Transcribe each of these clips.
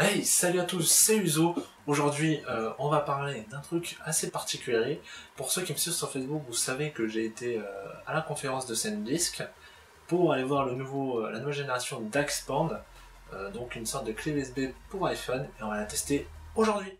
Hey, salut à tous, c'est Uzo. Aujourd'hui, euh, on va parler d'un truc assez particulier. Pour ceux qui me suivent sur Facebook, vous savez que j'ai été euh, à la conférence de SanDisk pour aller voir le nouveau, euh, la nouvelle génération d'Axpand, donc une sorte de clé USB pour iPhone, et on va la tester aujourd'hui.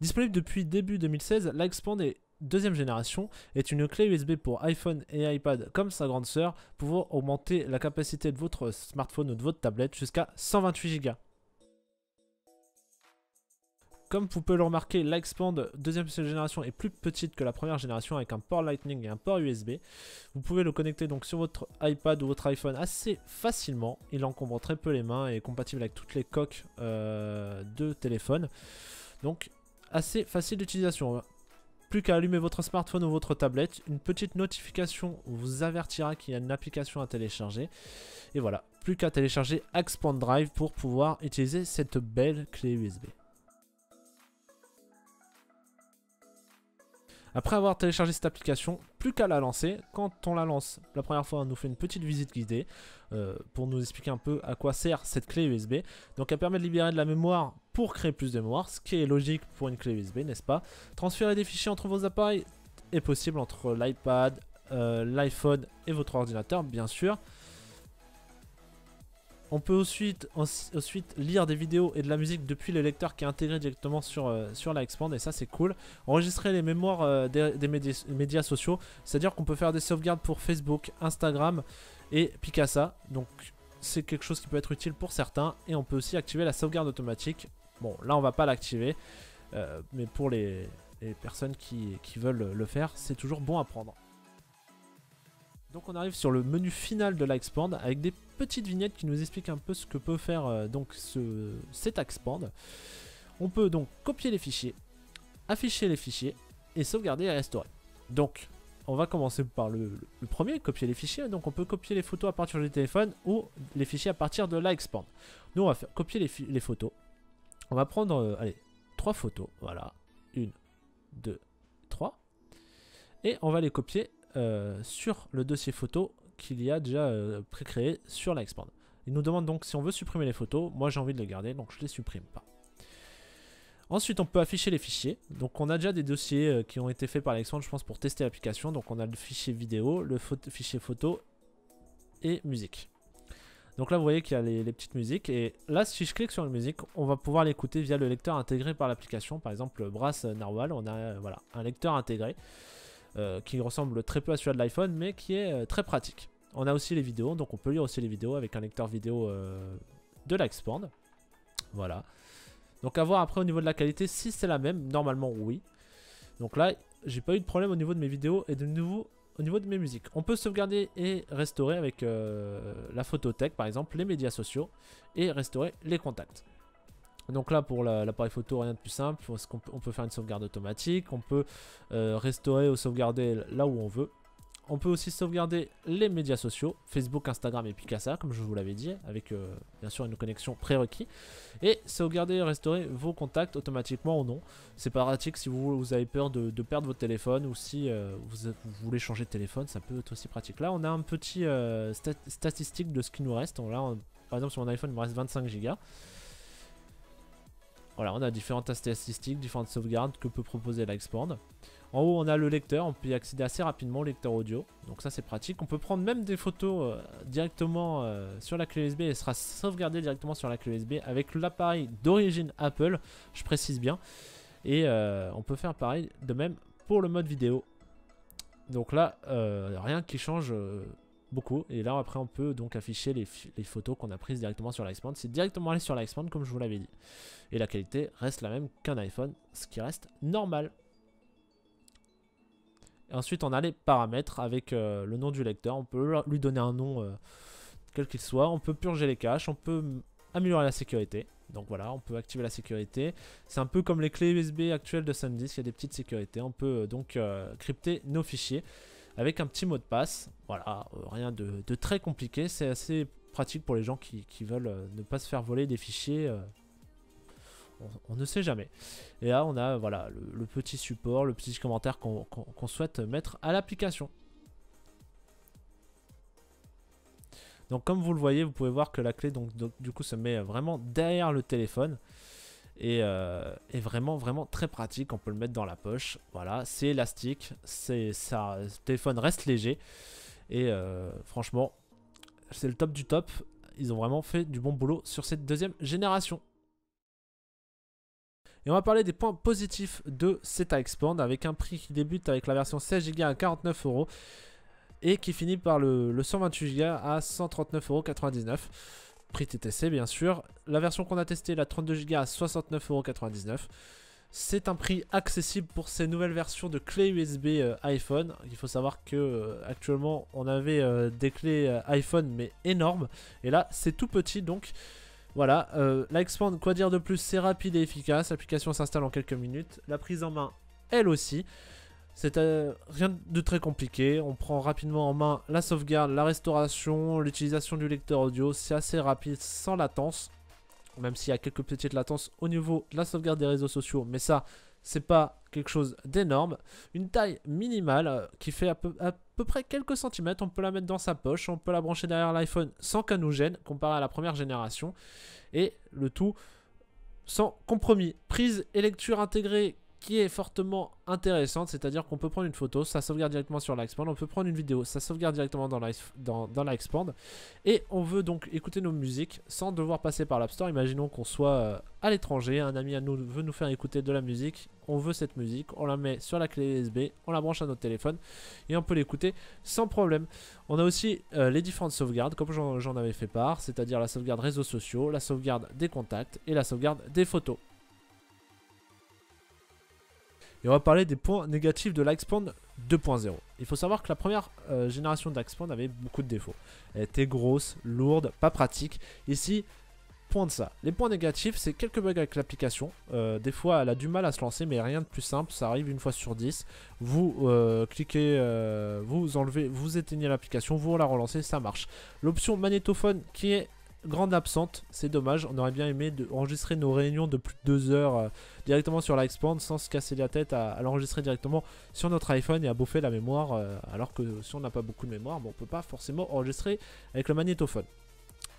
Disponible depuis début 2016, l'Expand est deuxième génération est une clé USB pour iPhone et iPad comme sa grande sœur, pouvant augmenter la capacité de votre smartphone ou de votre tablette jusqu'à 128 Go. Comme vous pouvez le remarquer, l'Expand deuxième génération est plus petite que la première génération avec un port Lightning et un port USB. Vous pouvez le connecter donc sur votre iPad ou votre iPhone assez facilement. Il encombre très peu les mains et est compatible avec toutes les coques euh, de téléphone. Donc assez facile d'utilisation. Plus qu'à allumer votre smartphone ou votre tablette, une petite notification vous avertira qu'il y a une application à télécharger. Et voilà, plus qu'à télécharger Expand Drive pour pouvoir utiliser cette belle clé USB. Après avoir téléchargé cette application, plus qu'à la lancer. Quand on la lance, la première fois, on nous fait une petite visite guidée euh, pour nous expliquer un peu à quoi sert cette clé USB. Donc elle permet de libérer de la mémoire pour créer plus de mémoire, ce qui est logique pour une clé USB, n'est-ce pas? Transférer des fichiers entre vos appareils est possible entre l'iPad, euh, l'iPhone et votre ordinateur, bien sûr. On peut ensuite, lire des vidéos et de la musique depuis le lecteur qui est intégré directement sur, euh, sur la et ça c'est cool. Enregistrer les mémoires euh, des, médias, sociaux, c'est-à-dire qu'on peut faire des sauvegardes pour Facebook, Instagram et Picasa. Donc c'est quelque chose qui peut être utile pour certains et on peut aussi activer la sauvegarde automatique. Bon là on va pas l'activer, euh, mais pour les, personnes qui veulent le faire, c'est toujours bon à prendre. Donc on arrive sur le menu final de l'Expand avec des petites vignettes qui nous expliquent un peu ce que peut faire euh, donc ce, cet Expand. On peut donc copier les fichiers, afficher les fichiers et sauvegarder et restaurer. Donc on va commencer par le, premier, copier les fichiers. Donc on peut copier les photos à partir du téléphone ou les fichiers à partir de l'Expand. Nous on va faire copier les, photos. On va prendre, euh, allez, trois photos. Voilà, une, deux, trois. Et on va les copier sur le dossier photo qu'il y a déjà euh, pré-créé sur la. Il nous demande donc si on veut supprimer les photos. Moi j'ai envie de les garder donc je les supprime pas. Ensuite on peut afficher les fichiers. Donc on a déjà des dossiers euh, qui ont été faits par l'Expand je pense pour tester l'application. Donc on a le fichier vidéo, le fichier photo et musique. Donc là vous voyez qu'il y a les, petites musiques et là si je clique sur une musique on va pouvoir l'écouter via le lecteur intégré par l'application. Par exemple Brass Narwhal on a voilà, un lecteur intégré. Euh, qui ressemble très peu à celui de l'iPhone, mais qui est euh, très pratique. On a aussi les vidéos, donc on peut lire aussi les vidéos avec un lecteur vidéo euh, de l'Expand. Voilà. Donc à voir après au niveau de la qualité, si c'est la même, normalement oui. Donc là, j'ai pas eu de problème au niveau de mes vidéos et de nouveau au niveau de mes musiques. On peut sauvegarder et restaurer avec la photothèque par exemple, les médias sociaux et restaurer les contacts. Donc là pour l'appareil photo rien de plus simple, on peut faire une sauvegarde automatique, on peut euh, restaurer ou sauvegarder là où on veut. On peut aussi sauvegarder les médias sociaux, Facebook, Instagram et Picasa, comme je vous l'avais dit, avec euh, bien sûr une connexion prérequis. Et sauvegarder et restaurer vos contacts automatiquement ou non. C'est pratique si vous, avez peur de, perdre votre téléphone ou si euh, vous, voulez changer de téléphone, ça peut être aussi pratique. Là, on a un petit statistique de ce qui nous reste. Là, par exemple, sur mon iPhone, il me reste 25 Go. Voilà, on a différentes statistiques, différentes sauvegardes que peut proposer l'Expand. En haut, on a le lecteur, on peut y accéder assez rapidement au lecteur audio. Donc ça, c'est pratique. On peut prendre même des photos euh, directement euh, sur la clé USB et sera sauvegardé directement sur la clé USB avec l'appareil d'origine Apple, je précise bien. Et euh, on peut faire pareil de même pour le mode vidéo. Donc là, rien qui change beaucoup. Et là, après, on peut donc afficher les, photos qu'on a prises directement sur l'iPhone. C'est directement aller sur l'iPhone, comme je vous l'avais dit. Et la qualité reste la même qu'un iPhone, ce qui reste normal. Ensuite, on a les paramètres avec euh, le nom du lecteur. On peut lui donner un nom, euh, quel qu'il soit. On peut purger les caches. On peut améliorer la sécurité. Donc voilà, on peut activer la sécurité. C'est un peu comme les clés USB actuelles de SanDisk. Il y a des petites sécurités. On peut euh, donc crypter nos fichiers avec un petit mot de passe. Voilà, euh, rien de, très compliqué. C'est assez pratique pour les gens qui, veulent euh, ne pas se faire voler des fichiers. Euh. on, ne sait jamais. Et là, on a voilà, le, petit support, le petit commentaire qu'on souhaite mettre à l'application. Donc comme vous le voyez, vous pouvez voir que la clé donc, du coup se met vraiment derrière le téléphone. Et euh, est vraiment vraiment très pratique, on peut le mettre dans la poche. Voilà, c'est élastique, c'est ça, le téléphone reste léger. Et euh, franchement, c'est le top du top. Ils ont vraiment fait du bon boulot sur cette deuxième génération. Et on va parler des points positifs de cet Expand avec un prix qui débute avec la version 16 Go à 49 euros et qui finit par le, 128 Go à 139,99€. Prix TTC bien sûr. La version qu'on a testée, la 32 Go à 69,99€. C'est un prix accessible pour ces nouvelles versions de clés USB euh, iPhone. Il faut savoir que euh, actuellement on avait euh, des clés iPhone mais énormes et là c'est tout petit donc voilà. la Expand quoi dire de plus? C'est rapide et efficace. L'application s'installe en quelques minutes. La prise en main elle aussi. C'est euh, rien de très compliqué, on prend rapidement en main la sauvegarde, la restauration, l'utilisation du lecteur audio, c'est assez rapide sans latence, même s'il y a quelques petites latences au niveau de la sauvegarde des réseaux sociaux, mais ça c'est pas quelque chose d'énorme. Une taille minimale euh, qui fait à peu, à peu, près quelques centimètres, on peut la mettre dans sa poche, on peut la brancher derrière l'iPhone sans qu'elle nous gêne, comparé à la première génération, et le tout sans compromis. Prise et lecture intégrée qui est fortement intéressante, c'est-à-dire qu'on peut prendre une photo, ça sauvegarde directement sur l'Expand, on peut prendre une vidéo, ça sauvegarde directement dans dans, et on veut donc écouter nos musiques sans devoir passer par l'App Store. Imaginons qu'on soit euh, à l'étranger, un ami à nous veut nous faire écouter de la musique, on veut cette musique, on la met sur la clé USB, on la branche à notre téléphone et on peut l'écouter sans problème. On a aussi euh, les différentes sauvegardes, comme j'en avais fait part, c'est-à-dire la sauvegarde réseaux sociaux, la sauvegarde des contacts et la sauvegarde des photos. Et on va parler des points négatifs de l'Expand 2.0. Il faut savoir que la première euh, génération d'Expand avait beaucoup de défauts. Elle était grosse, lourde, pas pratique. Ici, point de ça. Les points négatifs, c'est quelques bugs avec l'application. Euh, des fois, elle a du mal à se lancer, mais rien de plus simple. Ça arrive une fois sur 10. Vous euh, cliquez, vous enlevez, vous éteignez l'application, vous la relancez, ça marche. L'option magnétophone qui est grande absente, c'est dommage. On aurait bien aimé enregistrer nos réunions de plus de 2 heures euh, directement sur l'Expand sans se casser la tête à, l'enregistrer directement sur notre iPhone et à bouffer la mémoire. Euh, alors que si on n'a pas beaucoup de mémoire, bon, on peut pas forcément enregistrer avec le magnétophone.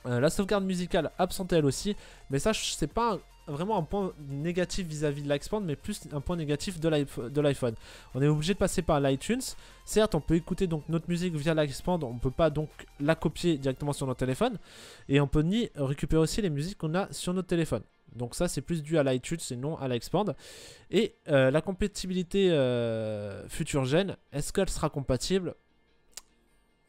Euh, la sauvegarde musicale absente elle aussi, mais ça c'est pas vraiment un point négatif vis-à-vis de l'iPhone, mais plus un point négatif de l'iPhone. On est obligé de passer par l'iTunes. Certes, on peut écouter donc notre musique via l'iPhone, on peut pas donc la copier directement sur notre téléphone, et on peut ni récupérer aussi les musiques qu'on a sur notre téléphone. Donc ça c'est plus dû à l'iTunes et non à l'iXpand. Et euh, la compatibilité euh, future gen, est-ce qu'elle sera compatible?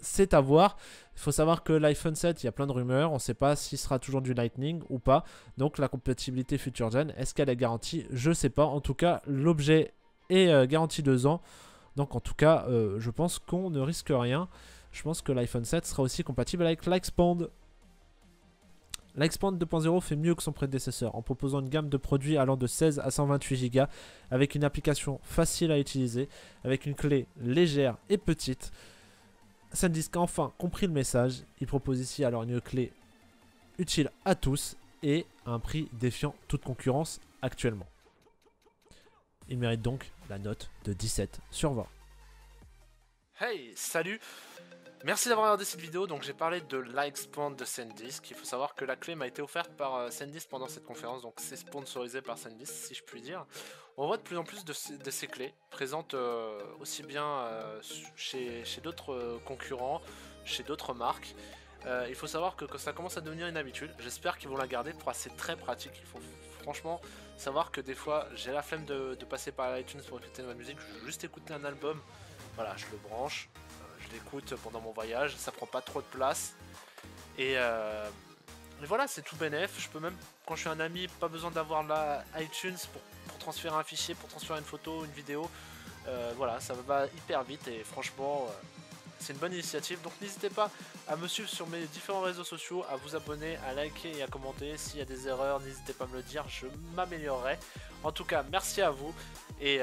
C'est à voir. Il faut savoir que l'iPhone 7, il y a plein de rumeurs. On ne sait pas s'il sera toujours du Lightning ou pas. Donc la compatibilité future gen, est-ce qu'elle est garantie? Je ne sais pas. En tout cas, l'objet est euh, garanti 2 ans. Donc en tout cas, euh, je pense qu'on ne risque rien. Je pense que l'iPhone 7 sera aussi compatible avec l'Expand. L'Expand 2.0 fait mieux que son prédécesseur en proposant une gamme de produits allant de 16 à 128 Go avec une application facile à utiliser, avec une clé légère et petite. SanDisk a enfin compris le message. Il propose ici alors une clé utile à tous et un prix défiant toute concurrence actuellement. Il mérite donc la note de 17 sur 20. Hey, salut Merci d'avoir regardé cette vidéo, donc j'ai parlé de l'Expand de SanDisk. Il faut savoir que la clé m'a été offerte par euh, SanDisk pendant cette conférence, donc c'est sponsorisé par SanDisk si je puis dire. On voit de plus en plus de, ces, clés présentes euh, aussi bien euh, chez, d'autres concurrents, chez d'autres marques. il faut savoir que, ça commence à devenir une habitude. J'espère qu'ils vont la garder pour assez très pratique. Il faut franchement savoir que des fois j'ai la flemme de, passer par iTunes pour écouter ma musique. Je veux juste écouter un album. Voilà, je le branche, écoute pendant mon voyage, ça prend pas trop de place. Et, euh, voilà, c'est tout bénef. Je peux même, quand je suis un ami, pas besoin d'avoir la iTunes pour, transférer un fichier, pour transférer une photo, une vidéo. Euh, voilà, ça va hyper vite et franchement, euh, c'est une bonne initiative. Donc n'hésitez pas à me suivre sur mes différents réseaux sociaux, à vous abonner, à liker et à commenter. S'il y a des erreurs, n'hésitez pas à me le dire, je m'améliorerai. En tout cas, merci à vous et